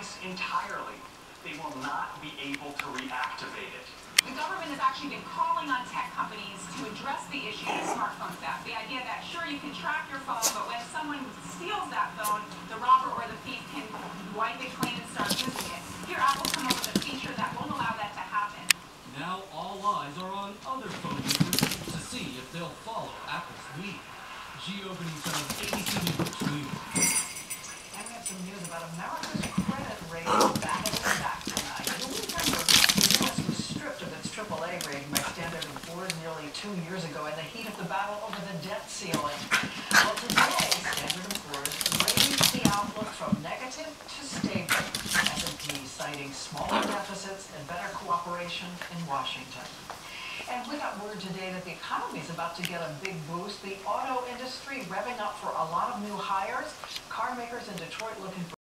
device entirely, they will not be able to reactivate it. The government has actually been calling on tech companies to address the issue of smartphone theft. The idea that, sure, you can track your phone, but when someone steals that phone, the robber or the thief can wipe it clean and start using it. Here, Apple's come up with a feature that won't allow that to happen. Now all eyes are on other phone users to see if they'll follow Apple's lead. G-Opening Sun's ABC News, New York. And we have some news about America's rating battling back tonight. You'll remember the U.S. was stripped of its AAA rating by Standard & Poor's nearly two years ago in the heat of the battle over the debt ceiling. Well, today, Standard & Poor's raised the outlook from negative to stable. S&P citing smaller deficits and better cooperation in Washington. And we got word today that the economy is about to get a big boost. The auto industry revving up for a lot of new hires. Car makers in Detroit looking for